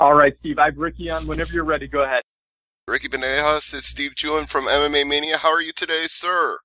All right, Steve. I have Ricky on. Whenever you're ready, go ahead. Ricky Bandejas is Steve Juon from MMA Mania. How are you today, sir?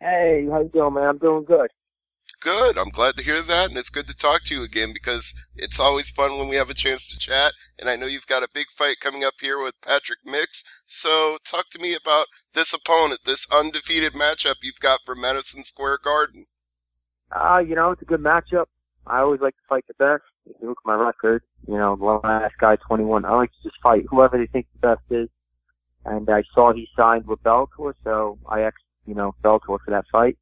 Hey, how you doing, man? I'm doing good. Good. I'm glad to hear that, and it's good to talk to you again because it's always fun when we have a chance to chat. And I know you've got a big fight coming up here with Patrick Mix. So talk to me about this opponent, this undefeated matchup you've got for Madison Square Garden. Uh, you know, it's a good matchup. I always like to fight the best. If you look at my record, you know, the last guy, 21, I like to just fight whoever they think the best is. And I saw he signed with Bellator, so I asked, you know, Bellator for that fight.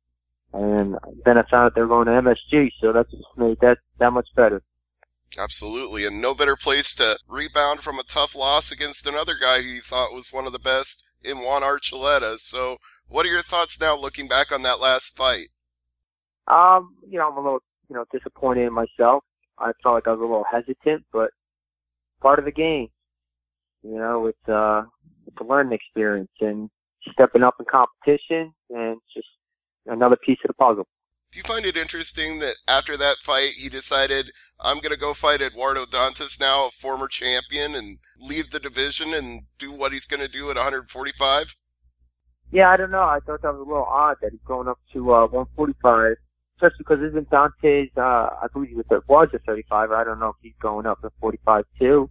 And then I found out they were going to MSG, so that just made that that much better. Absolutely, and no better place to rebound from a tough loss against another guy who you thought was one of the best in Juan Archuleta. So, what are your thoughts now, looking back on that last fight? Um, you know, I'm a little, you know, disappointed in myself. I felt like I was a little hesitant, but part of the game. You know, it's uh, it's a learning experience and stepping up in competition and just another piece of the puzzle. Do you find it interesting that after that fight, he decided, I'm going to go fight Eduardo Dantas now, a former champion, and leave the division and do what he's going to do at 145? Yeah, I don't know. I thought that was a little odd that he's going up to uh, 145, especially because isn't Dantas, uh, I believe he was, was a 35. I don't know if he's going up to 45 too.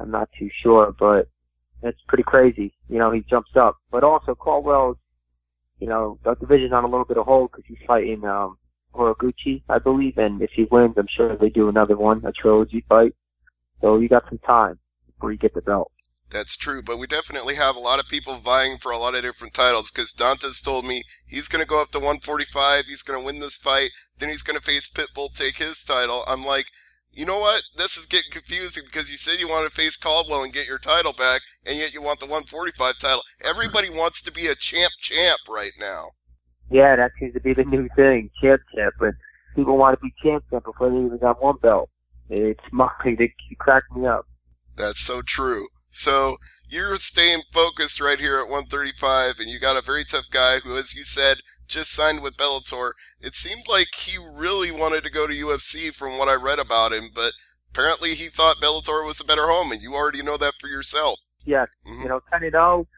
I'm not too sure, but it's pretty crazy. You know, he jumps up. But also, Caldwell's you know, the division's on a little bit of hold because he's fighting um, Horiguchi, I believe, and if he wins, I'm sure they do another one, a trilogy fight. So you got some time before you get the belt. That's true, but we definitely have a lot of people vying for a lot of different titles because Dantas told me he's going to go up to 145, he's going to win this fight, then he's going to face Pitbull, take his title. I'm like, you know what? This is getting confusing because you said you want to face Caldwell and get your title back, and yet you want the 145 title. Everybody wants to be a champ champ right now. Yeah, that seems to be the new thing, champ champ. But people want to be champ champ before they even got one belt. It's mine. It cracked me up. That's so true. So you're staying focused right here at 135, and you got a very tough guy who, as you said, just signed with Bellator. It seemed like he really wanted to go to UFC from what I read about him, but apparently he thought Bellator was a better home, and you already know that for yourself. Yeah, mm-hmm. you know, 10 0,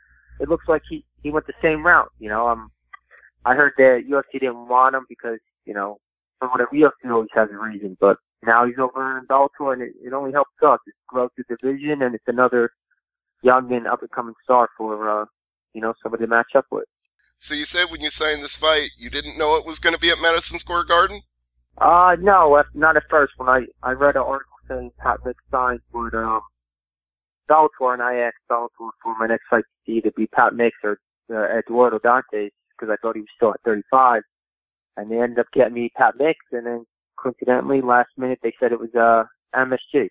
it looks like he he went the same route. You know, um, I heard that UFC didn't want him because you know, for whatever UFC always has a reason, but now he's over in Bellator, and it, it only helps us. It's growth the division, and it's another young and up and coming star for uh, you know somebody to match up with. So you said when you signed this fight, you didn't know it was going to be at Madison Square Garden? Uh, no, not at first. When I I read an article saying Pat Mix signed with um Bellator, and I asked Bellator for my next fight to either be Pat Mix or uh, Eduardo Dantas because I thought he was still at 35, and they ended up getting me Pat Mix, and then coincidentally, last minute they said it was uh MSG.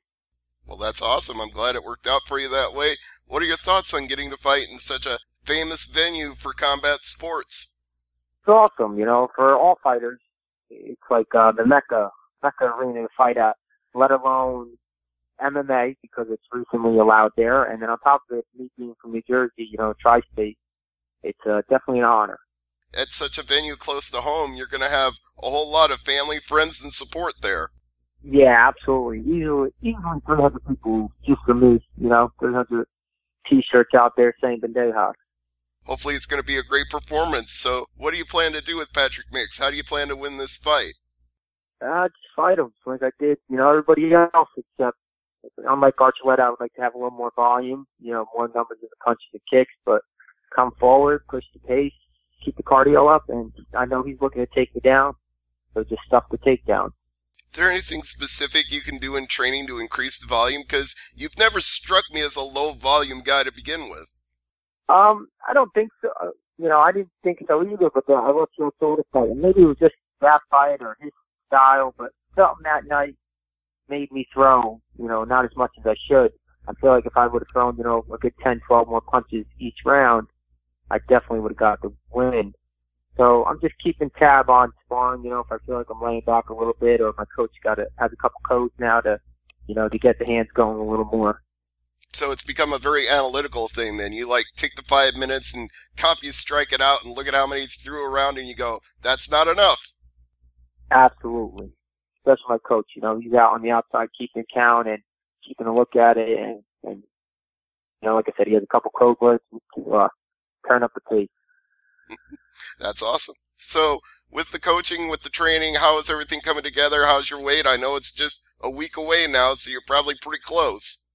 Well, that's awesome. I'm glad it worked out for you that way. What are your thoughts on getting to fight in such a famous venue for combat sports? It's awesome, you know, for all fighters. It's like uh, the Mecca, Mecca arena to fight at, let alone MMA because it's recently allowed there. And then on top of it, me being from New Jersey, you know, tri-state, it's uh, definitely an honor. At such a venue close to home, you're going to have a whole lot of family, friends, and support there. Yeah, absolutely. Easily, easily 300 people just for me, you know, 300 t-shirts out there saying Bandejas. Hopefully it's going to be a great performance. So what do you plan to do with Patrick Mix? How do you plan to win this fight? Uh, just fight him like I did, you know, everybody else except unlike Archuleta, I would like to have a little more volume, you know, more numbers of the punches and kicks, but come forward, push the pace, keep the cardio up, and I know he's looking to take me down, so just stuff the takedown. Is there anything specific you can do in training to increase the volume? Because you've never struck me as a low volume guy to begin with. Um, I don't think so. Uh, you know, I didn't think so either, but uh, I was so sort of fight. Maybe it was just that fight or his style, but something that night made me throw, you know, not as much as I should. I feel like if I would have thrown, you know, a good 10, 12 more punches each round, I definitely would have got the win. So I'm just keeping tab on sparring. You know, if I feel like I'm laying back a little bit, or if my coach got to has a couple codes now to, you know, to get the hands going a little more. So it's become a very analytical thing. Then you like take the five minutes and copy, strike it out, and look at how many threw around, and you go, "That's not enough." Absolutely, especially my coach. You know, he's out on the outside keeping count and keeping a look at it, and, and you know, like I said, he has a couple code words to uh, turn up the pace. That's awesome. So, with the coaching, with the training, how is everything coming together? How's your weight? I know it's just a week away now, so you're probably pretty close.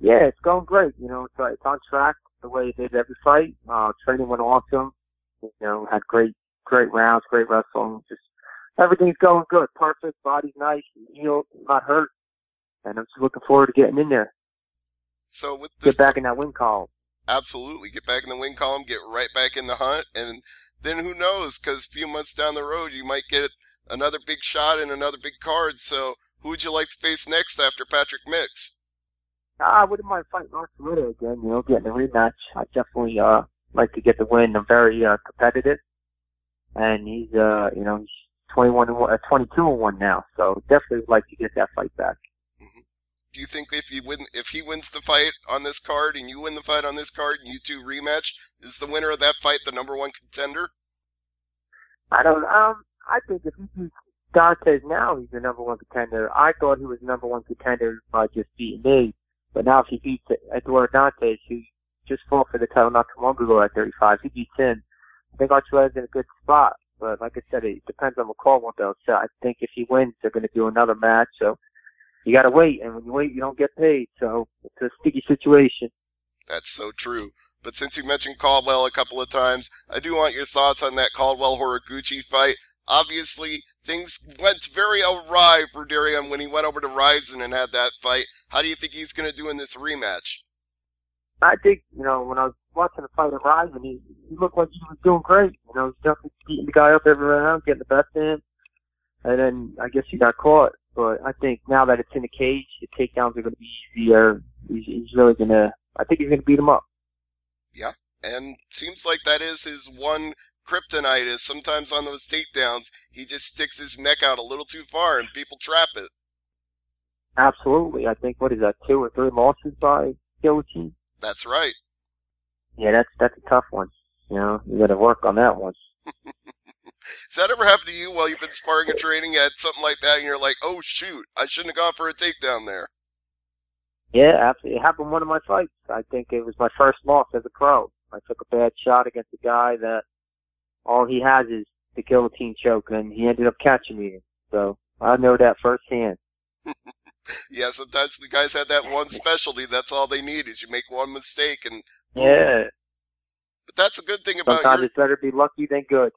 Yeah, it's going great. You know, it's, uh, it's on track the way it is every fight. Uh, training went awesome. You know, had great, great rounds, great wrestling. Just everything's going good. Perfect. Body's nice, healed, not hurt, and I'm just looking forward to getting in there. So with this, get back in that win column. Absolutely, get back in the win column, get right back in the hunt, and then who knows? Because a few months down the road, you might get another big shot and another big card. So who would you like to face next after Patrick Mix? I wouldn't mind fighting Ritter again. You know, getting a rematch. I definitely uh like to get the win. I'm very uh, competitive, and he's uh you know he's 21 and one, uh, 22 and one now. So definitely would like to get that fight back. Mm-hmm. Do you think if he win, if he wins the fight on this card and you win the fight on this card and you two rematch, is the winner of that fight the number one contender? I don't. Um, I think if he beats Dantas now, he's the number one contender. I thought he was number one contender by just beating me, but now if he beats Eduardo Dantas, who just fought for the title not too long ago at 35, he beats him. I think Archuleta's in a good spot. But like I said, it depends on McCall though. So I think if he wins, they're going to do another match. So you got to wait, and when you wait, you don't get paid. So it's a sticky situation. That's so true. But since you mentioned Caldwell a couple of times, I do want your thoughts on that Caldwell Horiguchi fight. Obviously, things went very awry for Darrion when he went over to Rizin and had that fight. How do you think he's going to do in this rematch? I think, you know, when I was watching the fight at Rizin, he, he looked like he was doing great. You know, he was definitely beating the guy up every round, getting the best in him. And then I guess he got caught. But I think now that it's in the cage, the takedowns are going to be easier. He's, he's really going to, I think he's going to beat him up. Yeah. And seems like that is his one kryptonite is sometimes on those takedowns, he just sticks his neck out a little too far and people trap it. Absolutely. I think, what is that, two or three losses by guillotine? That's right. Yeah, that's, that's a tough one. You know, you got to work on that one. Has that ever happened to you while you've been sparring and training at something like that and you're like, oh shoot, I shouldn't have gone for a takedown there? Yeah, absolutely. It happened one of my fights. I think it was my first loss as a pro. I took a bad shot against a guy that all he has is the guillotine choke, and he ended up catching me. So I know that firsthand. yeah, sometimes we guys have that one specialty. That's all they need is you make one mistake and yeah. But that's a good thing about sometimes your... it's better be lucky than good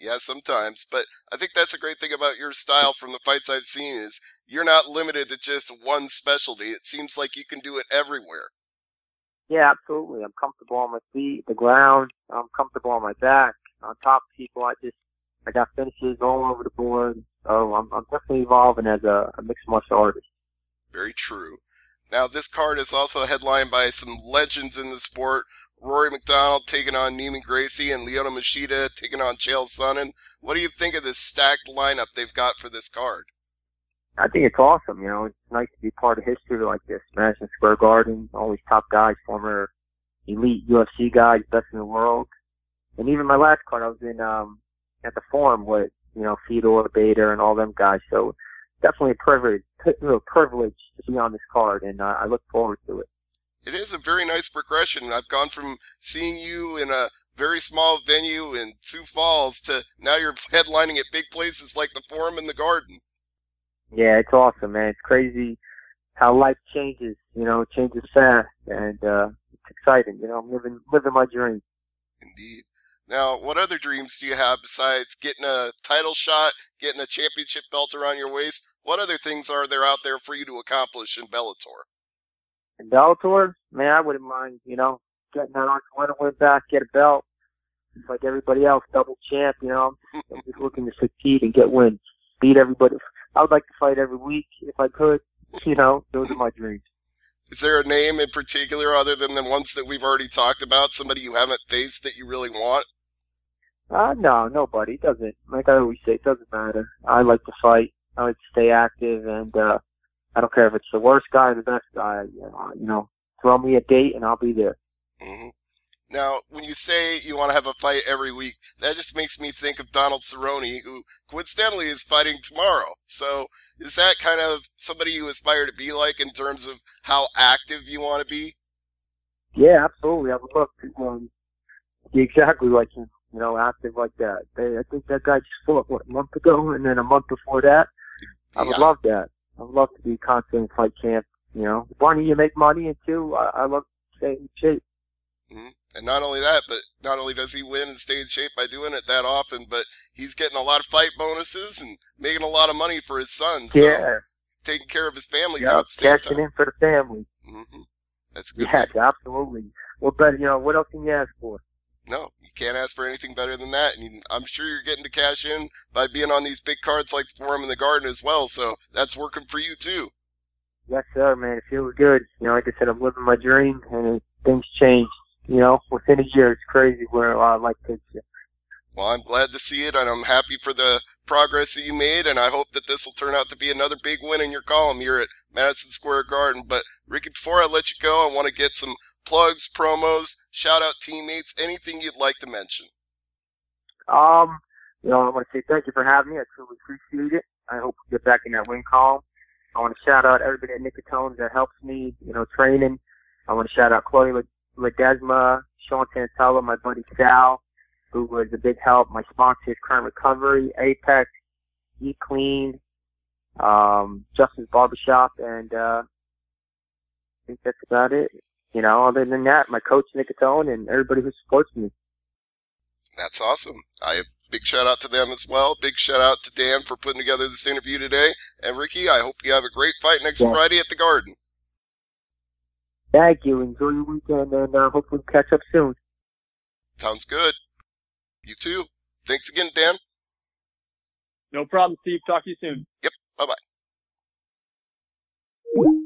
yeah, sometimes. But I think that's a great thing about your style from the fights I've seen is you're not limited to just one specialty. It seems like you can do it everywhere. Yeah, absolutely. I'm comfortable on my feet, the ground. I'm comfortable on my back, on top of people. I just, I got finishes all over the board. So I'm, I'm definitely evolving as a, a mixed martial artist. Very true. Now, this card is also headlined by some legends in the sport Rory MacDonald taking on Neiman Gracie and Lyoto Machida taking on Chael Sonnen. What do you think of this stacked lineup they've got for this card? I think it's awesome. You know, it's nice to be part of history like this. Madison Square Garden, all these top guys, former elite UFC guys, best in the world. And even my last card, I was in um at the forum with you know Fedor, Bader, and all them guys. So definitely a privilege, a privilege to be on this card, and uh, I look forward to it it is a very nice progression. I've gone from seeing you in a very small venue in Sioux Falls to now you're headlining at big places like the Forum and the Garden. Yeah, it's awesome, man. It's crazy how life changes. You know, it changes fast, and uh, it's exciting. You know, I'm living living my dream. Indeed. Now, what other dreams do you have besides getting a title shot, getting a championship belt around your waist? What other things are there out there for you to accomplish in Bellator? And Bellator, man, I wouldn't mind, you know, getting that on winner win back, get a belt. Just like everybody else, double champ, you know. I'm just looking to succeed and get wins. Beat everybody. I would like to fight every week if I could. You know, those are my dreams. Is there a name in particular other than the ones that we've already talked about? Somebody you haven't faced that you really want? Uh, no, nobody. It doesn't. Like I always say, it doesn't matter. I like to fight. I like to stay active and, uh, I don't care if it's the worst guy or the best guy. You know, throw me a date and I'll be there. Mm-hmm. Now, when you say you want to have a fight every week, that just makes me think of Donald Cerrone, who coincidentally is fighting tomorrow. So, is that kind of somebody you aspire to be like in terms of how active you want to be? Yeah, absolutely. I would love to um, be exactly like him, you know, active like that. I think that guy just fought, what, a month ago, and then a month before that. I would Yeah. love that. I would love to be constantly in fight camp, you know. One, you make money, and two, I, I love to stay in shape. And not only that, but not only does he win and stay in shape by doing it that often, but he's getting a lot of fight bonuses and making a lot of money for his son. So yeah, taking care of his family too yeah, at the same cashing time. in for the family. hmm That's a good. Yes, absolutely. Well, but you know, what else can you ask for? No, can't ask for anything better than that. And I'm sure you're getting to cash in by being on these big cards like the Forum in the Garden as well. So that's working for you too. Yes, sir, man. It feels good. You know, like I said, I'm living my dream, and things change. You know, within a year, it's crazy where uh, life takes you. Well, I'm glad to see it, and I'm happy for the progress that you made, and I hope that this will turn out to be another big win in your column here at Madison Square Garden. But Ricky, before I let you go, I want to get some plugs, promos, shout out teammates, anything you'd like to mention. Um, you know, I want to say thank you for having me. I truly appreciate it. I hope we get back in that win column. I want to shout out everybody at Nick Catone that helps me, you know, training. I want to shout out Chloe Ledesma, Sean Santella, my buddy Sal, who was a big help. My sponsors, Current Recovery, Apex, Eat Clean, um, Justice Barbershop, and uh, I think that's about it. You know, other than that, my coach Nick Catone and everybody who supports me. That's awesome. I big shout out to them as well. Big shout out to Dan for putting together this interview today. And Ricky, I hope you have a great fight next Yeah. Friday at the Garden. Thank you. Enjoy your weekend, and uh, hopefully catch up soon. Sounds good. You too. Thanks again, Dan. No problem, Steve. Talk to you soon. Yep. Bye bye.